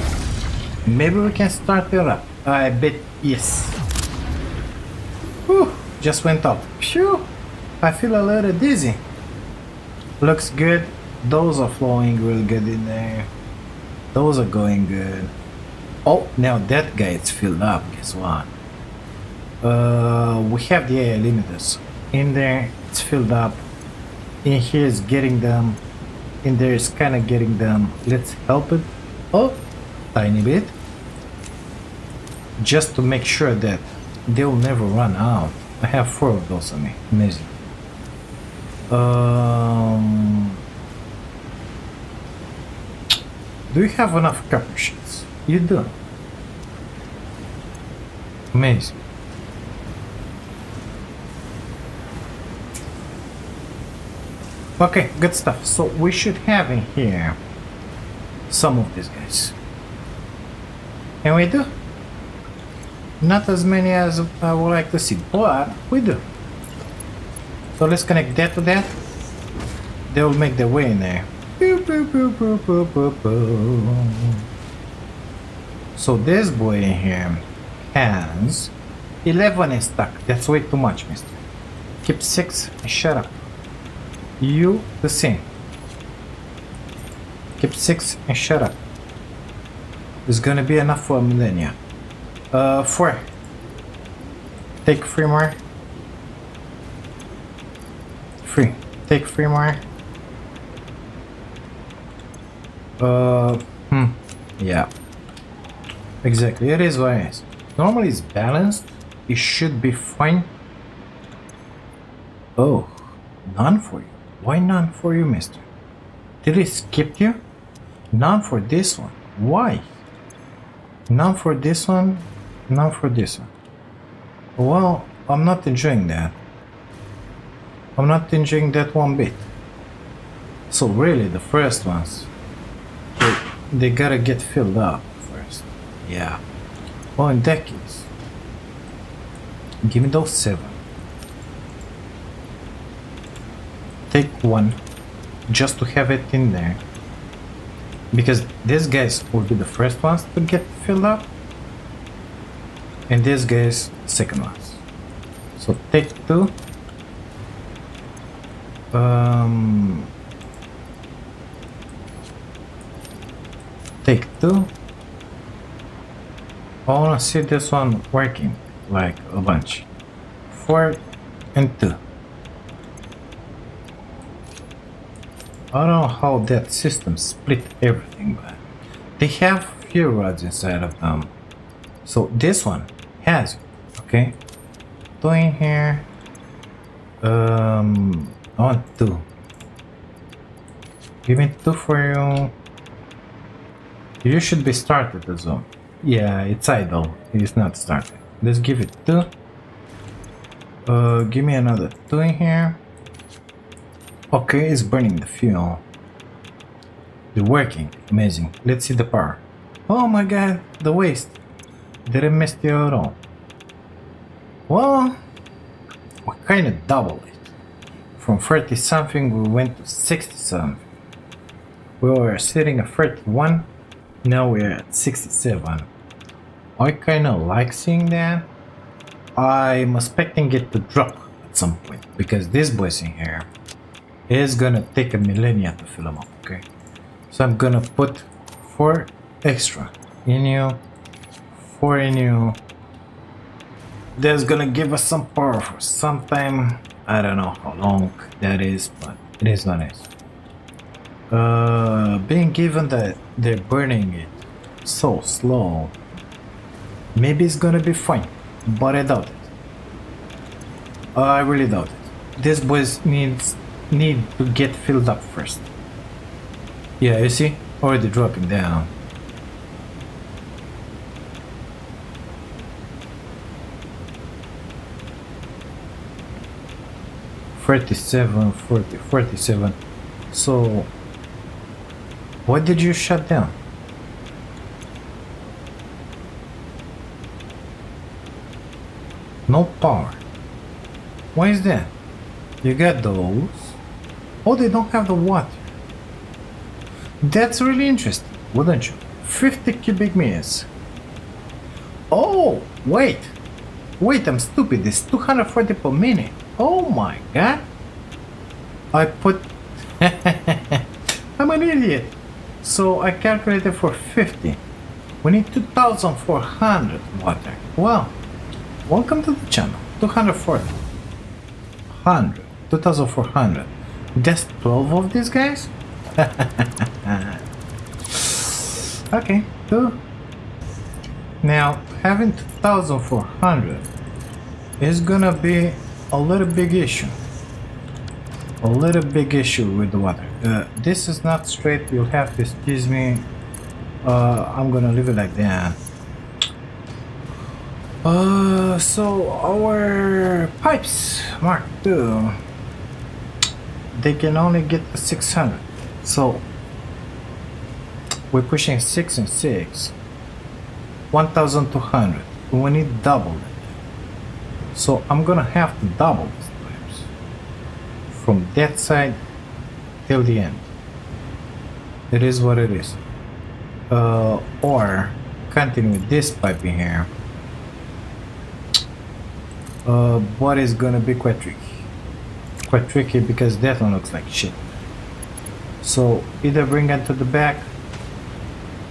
Maybe we can start it up. I bet yes. Just went up. Phew, I feel a little dizzy. Looks good. Those are flowing real good in there. Those are going good. Oh, now that guy is filled up. Guess what? Uh, we have the AI limiters. In there, it's filled up. In here is getting them. In there is kind of getting them. Let's help it. Oh, tiny bit. just to make sure that they'll never run out. I have four of those on me. Amazing. Um, do you have enough copper sheets? You do. Amazing. Okay, good stuff. So we should have in here some of these guys. And we do. Not as many as I would like to see, but we do. So let's connect that to that. They will make their way in there. So this boy in here has 11 in stock. That's way too much, mister. Keep 6 and shut up. You the same. Keep 6 and shut up. It's gonna be enough for a millennia. Uh, 4. Take 3 more. 3. Take 3 more. Uh, hmm. Yeah. Exactly, it is what it is. Normally it's balanced. It should be fine. Oh, none for you. Why none for you, mister? Did it skip you? None for this one. Why? None for this one, none for this one. Well, I'm not enjoying that. I'm not enjoying that one bit. So really, the first ones, they, they gotta get filled up first. Yeah. Well, in that case, give me those seven. Take one, just to have it in there. Because these guys will be the first ones to get filled up. And this guys, second ones. So take two. Um, take two. I wanna see this one working like a bunch. Four and two. I don't know how that system split everything, but they have few rods inside of them. So this one has, okay? Two in here. Um, I want two. Give me two for you. You should be started the zone. Yeah, it's idle. It's not started. Let's give it two. Uh, give me another two in here. Okay, it's burning the fuel. They're working. Amazing. Let's see the power. Oh my god, the waste. Didn't miss you at. Well, we kind of doubled it. From 30 something we went to 60 something. We were sitting at 31, now we're at 67. I kind of like seeing that. I'm expecting it to drop at some point because this boy's in here is gonna take a millennia to fill them up, okay? So I'm gonna put four extra in you, four in you. That's gonna give us some power for some time. I don't know how long that is, but it is it is. Uh, being given that they're burning it so slow, maybe it's gonna be fine, but I doubt it. I really doubt it. This boys needs need to get filled up first. Yeah, you see? Already dropping down. Forty-seven, forty, forty-seven. So, why did you shut down? No power. Why is that? You get those. Oh, they don't have the water. That's really interesting, wouldn't you? 50 cubic meters. Oh, wait. Wait, I'm stupid. It's 240 per minute. Oh my god. I put... I'm an idiot. So I calculated for 50. We need 2400 water. Well, welcome to the channel. 240. 100. 2400. Just 12 of these guys? okay, two. Now, having 2400 is gonna be a little big issue. A little big issue with the water. Uh, this is not straight, you'll have to excuse me. Uh, I'm gonna leave it like that. Uh, so our pipes, Mark II, they can only get 600. So we're pushing 6 and 6. 1200. We need double. So I'm gonna have to double these pipes. From that side till the end. It is what it is. Uh, or continue this pipe in here. Uh, what is gonna be quite tricky. Quite tricky because that one looks like shit. So either bring it to the back.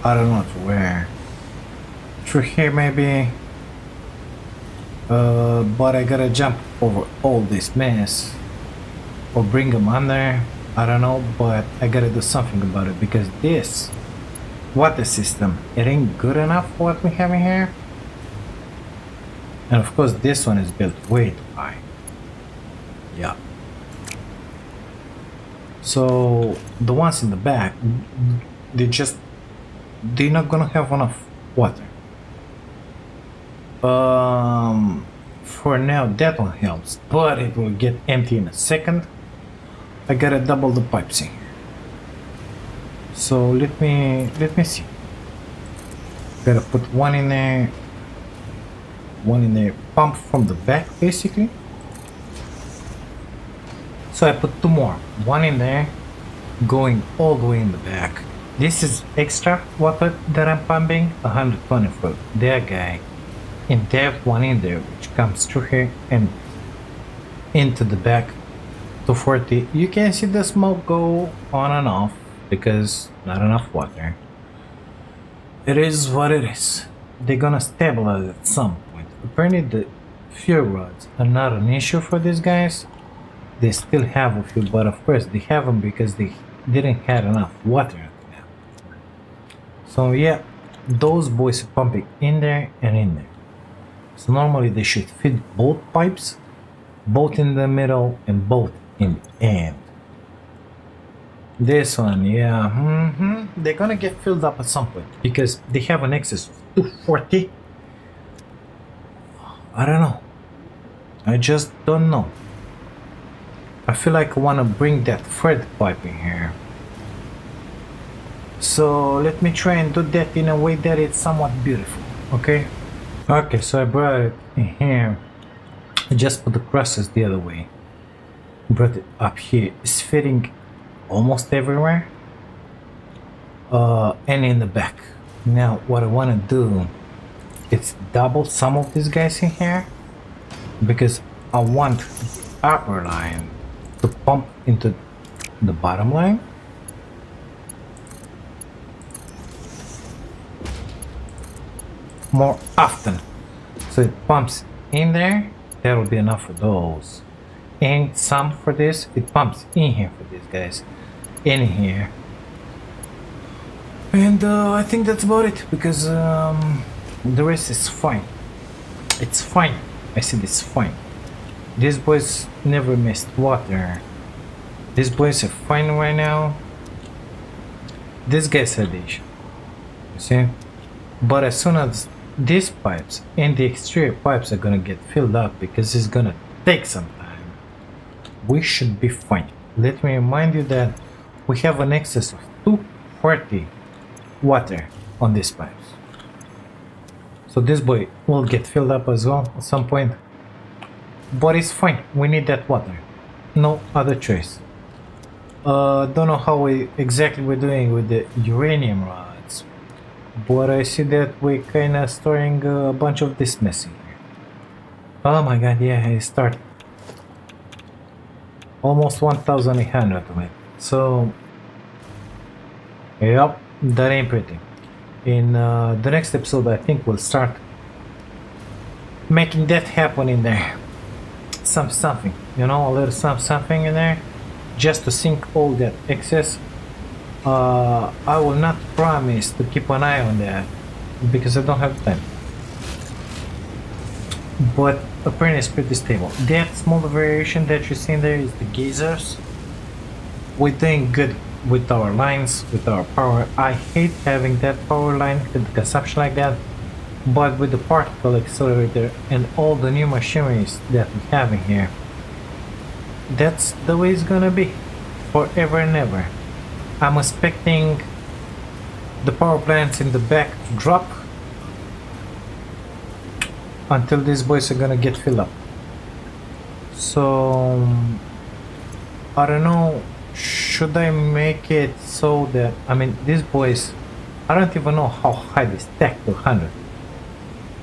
I don't know to where. Through here maybe. Uh, but I gotta jump over all this mess. Or bring them under. I don't know, but I gotta do something about it because this water system, it ain't good enough for what we have in here. And of course this one is built way too high. Yeah. So the ones in the back, they just they're not gonna have enough water. Um, for now that one helps, but it will get empty in a second. I gotta double the pipes in here. So let me let me see. Gotta put one in there, one in there, pump from the back basically. So I put two more, one in there, going all the way in the back. This is extra water that I'm pumping, 120 for that guy. And that one in there, which comes through here and into the back to 40. You can see the smoke go on and off because not enough water. It is what it is. They're gonna stabilize at some point. Apparently the fuel rods are not an issue for these guys. They still have a few, but of course they have them because they didn't have enough water. So yeah, those boys are pumping in there and in there. So normally they should fit both pipes, both in the middle and both in the end. This one, yeah, mm -hmm. they're gonna get filled up at some point because they have an excess of 240. I don't know. I just don't know. I feel like I want to bring that thread pipe in here. So let me try and do that in a way that it's somewhat beautiful, okay? Okay, so I brought it in here. I just put the crosses the other way. Brought it up here. It's fitting almost everywhere. Uh, and in the back. Now what I want to do is double some of these guys in here because I want the upper line to pump into the bottom line more often. So it pumps in there that will be enough for those. And some for this it pumps in here for these guys. In here. And uh, I think that's about it because um, the rest is fine. It's fine. I said it's fine. These boys never missed water. These boys are fine right now. This guy's a dish you see? But as soon as these pipes and the exterior pipes are gonna get filled up because it's gonna take some time. We should be fine. Let me remind you that we have an excess of 240 water on these pipes. So this boy will get filled up as well at some point. But it's fine. We need that water. No other choice. Uh don't know how we exactly we're doing with the uranium rod but I see that we kinda storing a bunch of this messing here. Oh my god, yeah, I start almost 1800 of it. So, yep, that ain't pretty. In uh, the next episode, I think we'll start making that happen in there. Some something, you know, a little some something in there, just to sink all that excess uh, I will not promise to keep an eye on that because I don't have time. but apparently it's pretty stable. That small variation that you see there is the geysers. We're doing good with our lines, with our power. I hate having that power line with the consumption like that, but with the particle accelerator and all the new machineries that we have in here, that's the way it's gonna be forever and ever. I'm expecting the power plants in the back to drop until these boys are gonna get filled up. So I don't know should I make it so that I mean these boys I don't even know how high they stack to 100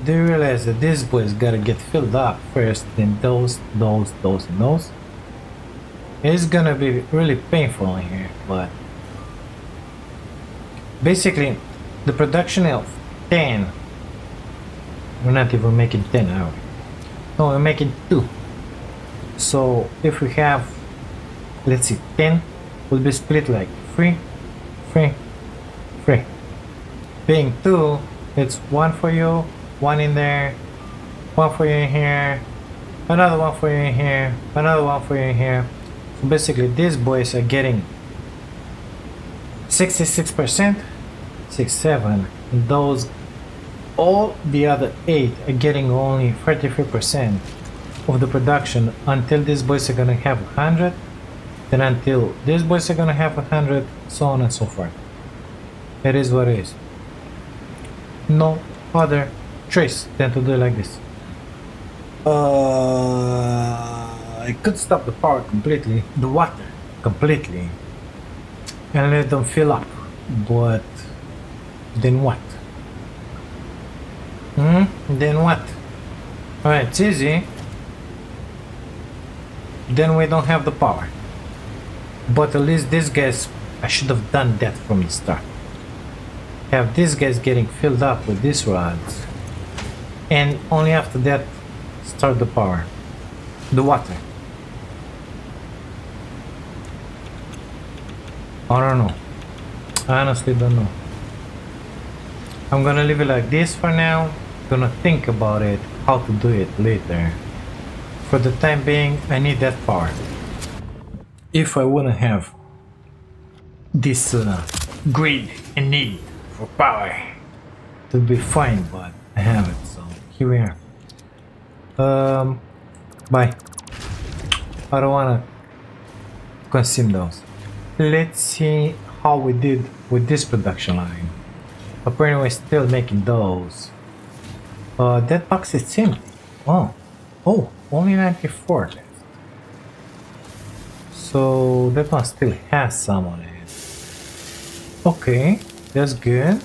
they realize that these boys gotta get filled up first then those those those and those it's gonna be really painful in here but basically the production of 10 we're not even making 10 are we? no we're making 2 so if we have let's see 10 will be split like 3 3 3 being 2 it's 1 for you 1 in there 1 for you in here another one for you in here another one for you in here. So basically these boys are getting 66% 67 those all the other 8 are getting only 33% of the production. Until these boys are gonna have 100 then until these boys are gonna have 100 so on and so forth. It is what it is. No other choice than to do it like this. Uh, I could stop the power completely the water completely and let them fill up but then what? Hmm? Then what? Alright it's easy. Then we don't have the power. But at least these guys I should have done that from the start. Have these guys getting filled up with these rods and only after that start the power. The water I don't know. I honestly don't know. I'm gonna leave it like this for now. Gonna think about it how to do it later. For the time being I need that power if I wouldn't have this uh, greed and need for power to be fine but I have it so here we are. Um bye. I don't wanna consume those let's see how we did with this production line apparently we're still making those uh, that box is empty oh oh only 94 left. so that one still has some on it. Okay, that's good.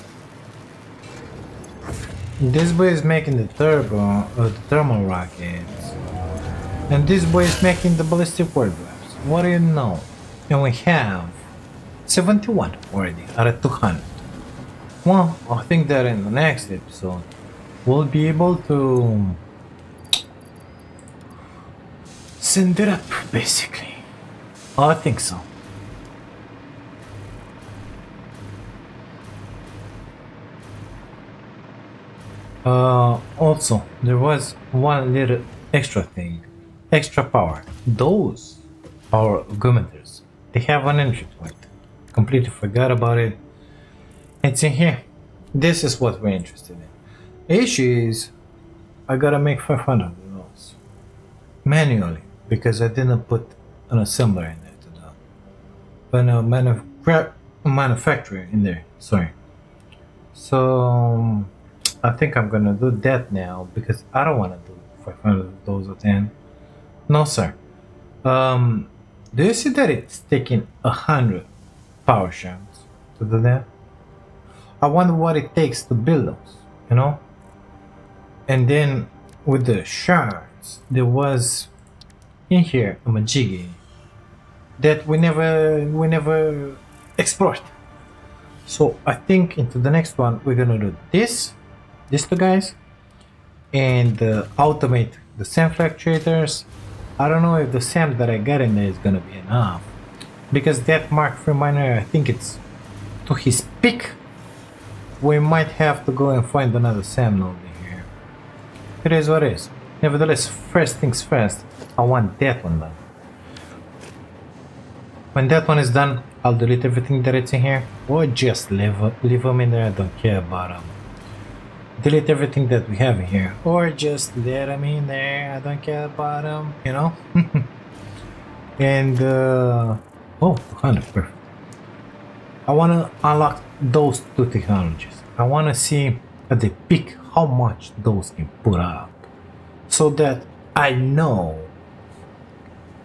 This boy is making the turbo, uh, the thermal rockets. And this boy is making the ballistic warp drives. What do you know? And we have 71 already out of 200. Well, I think that in the next episode, we'll be able to send it up, basically. I think so. Uh, also, there was one little extra thing. Extra power. Those are augmenters, they have an entry point. Completely forgot about it. It's in here. This is what we're interested in. issue is, I gotta make 500 of those. Manually, because I didn't put an assembler in there but no manuf manufacturer in there sorry so I think I'm gonna do that now because I don't want to do 500 of those or 10 no sir um do you see that it's taking a hundred power shafts to do that I wonder what it takes to build those you know and then with the shards there was in here a majiggy that we never we never explored. So I think into the next one we're gonna do this, these two guys, and uh, automate the SAM fluctuators. I don't know if the SAM that I got in there is gonna be enough because that Mark III miner I think it's to his peak. We might have to go and find another SAM node here. It is what it is. Nevertheless, first things first, I want that one done. When that one is done, I'll delete everything that it's in here, or just leave, leave them in there, I don't care about them. Delete everything that we have here, or just let them in there, I don't care about them, you know? and, uh, oh, 200, perfect. I want to unlock those two technologies. I want to see at the peak how much those can put up so that I know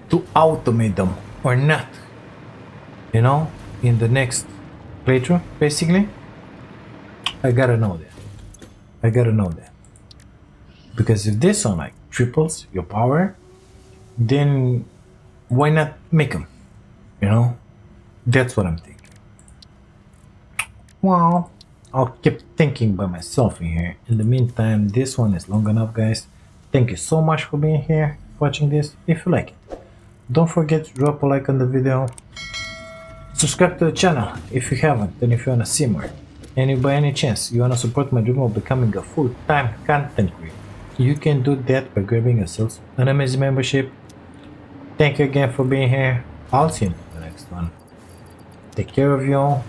to automate them or not you know in the next playthrough basically I gotta know that I gotta know that. Because if this one like triples your power then why not make them you know? That's what I'm thinking. Well I'll keep thinking by myself in here. In the meantime this one is long enough guys. Thank you so much for being here watching this. If you like it don't forget to drop a like on the video. Subscribe to the channel if you haven't and if you wanna see more. And if by any chance you wanna support my dream of becoming a full-time content creator, you can do that by grabbing yourself an amazing membership. Thank you again for being here. I'll see you in the next one. Take care of you all